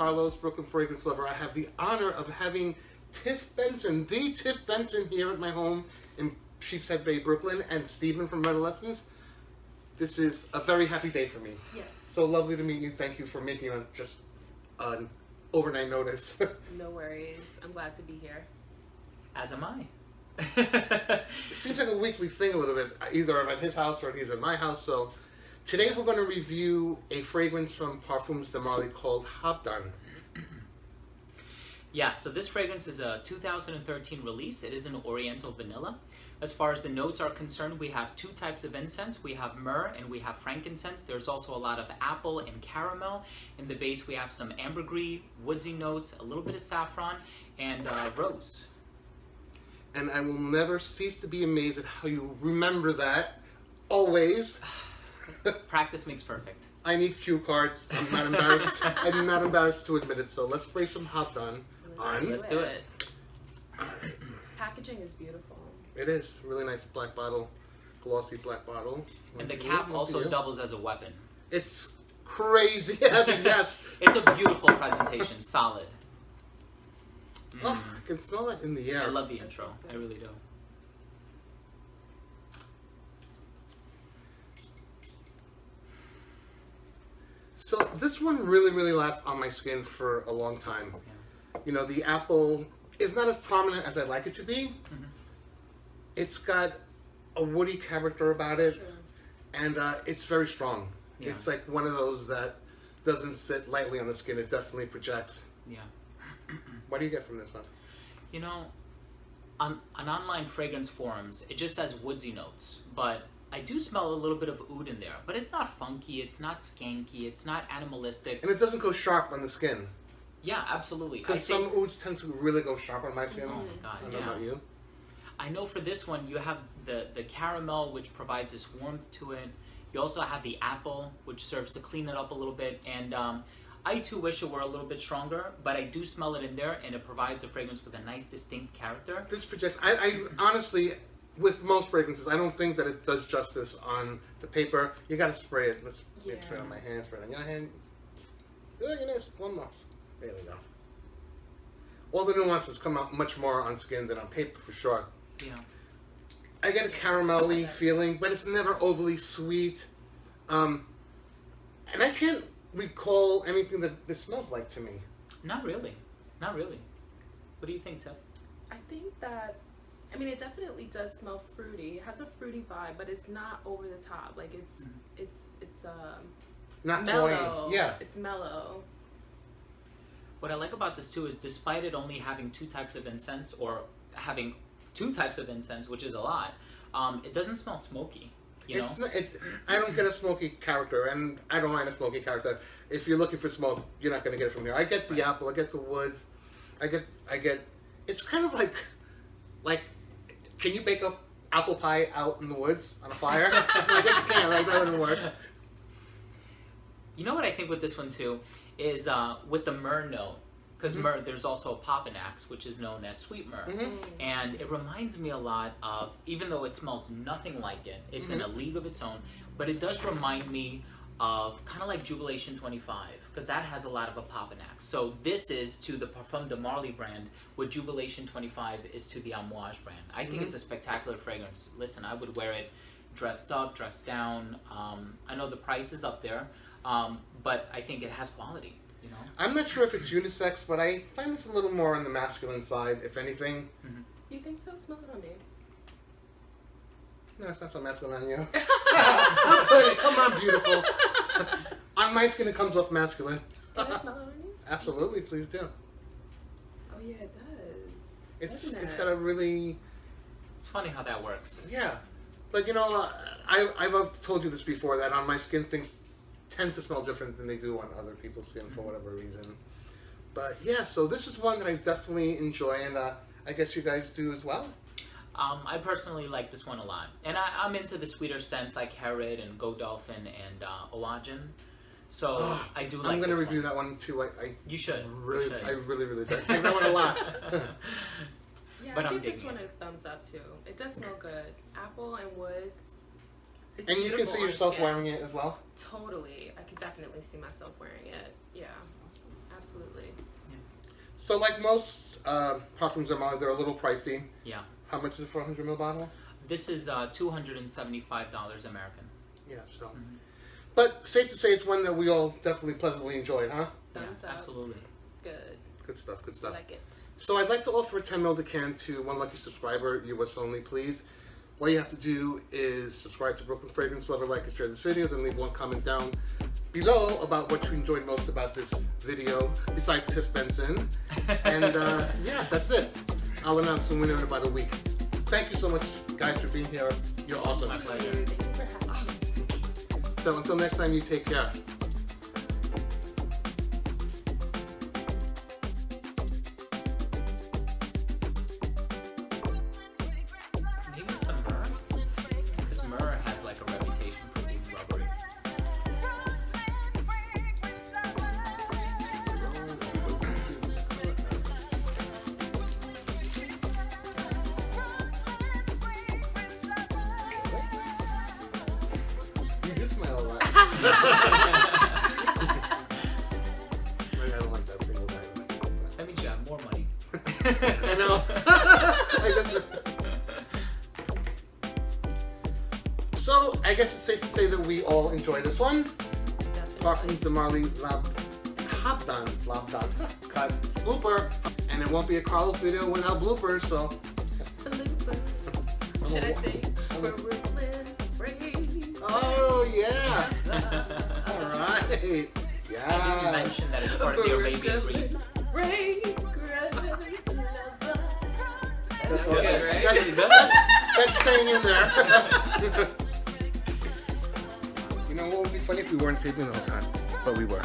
Carlos, Brooklyn Fragrance Lover. I have the honor of having Tiff Benson, the Tiff Benson, here at my home in Sheepshead Bay, Brooklyn, and Stephen from Redolessence. This is a very happy day for me. Yes. So lovely to meet you. Thank you for making a, just an overnight notice. No worries. I'm glad to be here. As am I. it seems like a weekly thing a little bit. Either I'm at his house or he's at my house. So today we're going to review a fragrance from Parfums de Marly called Habdan. Yeah, so this fragrance is a 2013 release. It is an Oriental vanilla. As far as the notes are concerned, we have two types of incense. We have myrrh and we have frankincense. There's also a lot of apple and caramel. In the base, we have some ambergris, woodsy notes, a little bit of saffron, and uh, rose. and I will never cease to be amazed at how you remember that. Always. Practice makes perfect. I need cue cards. I'm not embarrassed. I'm not embarrassed to admit it. So let's spray some Habdan on. Let's do it. Packaging is beautiful. It is really nice black bottle, glossy black bottle. And the One for you, cap also you. doubles as a weapon. It's crazy heavy. Yes. It's a beautiful presentation, solid. Oh, I can smell it in the air. I love the intro. I really do. So this one really, really lasts on my skin for a long time. You know, the apple is not as prominent as I'd like it to be. Mhm. It's got a woody character about it, Sure. and uh, it's very strong. Yeah. It's like one of those that doesn't sit lightly on the skin. It definitely projects. Yeah. What do you get from this one? You know, on, on online fragrance forums, it just says woodsy notes, but I do smell a little bit of oud in there. But it's not funky, it's not skanky, it's not animalistic. And it doesn't go sharp on the skin. Yeah, absolutely. Because think, some ouds tend to really go sharp on my skin. oh my god, I don't know yeah. about you. I know for this one, you have the, the caramel, which provides this warmth to it. You also have the apple, which serves to clean it up a little bit. And um, I too wish it were a little bit stronger, but I do smell it in there, and it provides a fragrance with a nice, distinct character. This projects. I, I honestly, with most fragrances, I don't think that it does justice on the paper. You got to spray it. Let's. Yeah. spray it on my hand. Spray it on your hand. Look at this. One more. There we go. All the nuances come out much more on skin than on paper for sure. Yeah. I get a caramelly feeling, but it's never overly sweet. Um, and I can't recall anything that this smells like to me. Not really. Not really. What do you think, Tiff? I think that, I mean, it definitely does smell fruity. It has a fruity vibe, but it's not over the top. Like it's, it's, it's um, Not mellow. cloying. Yeah. It's mellow. What I like about this too is despite it only having two types of incense or having two types of incense, which is a lot, um, it doesn't smell smoky. You know? It's not, it, I don't get a smoky character, and I don't mind a smoky character. If you're looking for smoke, you're not going to get it from here. I get the apple, I get the woods, I get, I get. It's kind of like, like, can you bake up apple pie out in the woods on a fire? I guess you can, right? That wouldn't work. You know what I think with this one too is uh, with the myrrh note, because Mhm. myrrh there's also opopanax, which is known as sweet myrrh, hmm and it reminds me a lot of even though it smells nothing like it, it's in a league of its own, but it does remind me of kind of like Jubilation 25 because that has a lot of opopanax. So this is to the Parfum de Marly brand, what Jubilation 25 is to the Amouage brand. I think it's a spectacular fragrance. Listen, I would wear it dressed up, dressed down. Um, I know the price is up there, um, but I think it has quality. You know, I'm not sure if it's unisex, but I find this a little more on the masculine side, if anything. You think so? Smell it on me. No, it's not so masculine on you. Come on, beautiful. on my skin, it comes off masculine. Can I smell it on you? Absolutely, please do. Oh yeah, it does. It's Doesn't it's it? got a really it's funny how that works. yeah, but you know uh, I I've told you this before that on my skin things tend to smell different than they do on other people's skin for whatever reason. But yeah, so this is one that I definitely enjoy, and uh, I guess you guys do as well. Um, I personally like this one a lot, and I, I'm into the sweeter scents like Herod and Godolphin and uh, Oajan. So Oh, I do like. I'm gonna this review one. that one too. I, I You should. really, you should. I really, really like that one a lot. Yeah, But I I'm think this digging one a thumbs up too. It does smell good. Apple and woods. It's and you can see yourself skin. wearing it as well. Totally, I could definitely see myself wearing it. Yeah, absolutely. So, like most uh, perfumes, are they're a little pricey. Yeah. How much is it for a 100 ml bottle? This is uh, two hundred and seventy-five dollars American. Yeah, so. Mhm. But safe to say it's one that we all definitely pleasantly enjoyed, huh? Thumbs yeah, absolutely. It's good. Good stuff, good stuff. I stuff. like it. So I'd like to offer a 10 ml decant to one lucky subscriber, US only, please. All you have to do is subscribe to Brooklyn Fragrance Lover, like and share this video, then leave one comment down below about what you enjoyed most about this video, besides Tiff Benson. And uh, yeah, that's it. I'll announce the winner in about a week. Thank you so much, guys, for being here. You're awesome. My pleasure. Thank you for having me. So until next time, you take care. I don't like that single guy. That means you have more money. I know. I guess- so I guess it's safe to say that we all enjoy this one. Parfums de Marly Lab Habdan Labdan cut blooper, and it won't be a Carlos video without bloopers. So Blooper. Should I say Brooklyn Free? Oh yeah, all right, Yeah. I didn't yeah. mention that it's part of the Arabian Breed. That's Okay, okay. right? That's, Pretty that's staying in there. you know what would be funny if we weren't taping the whole time, but we were.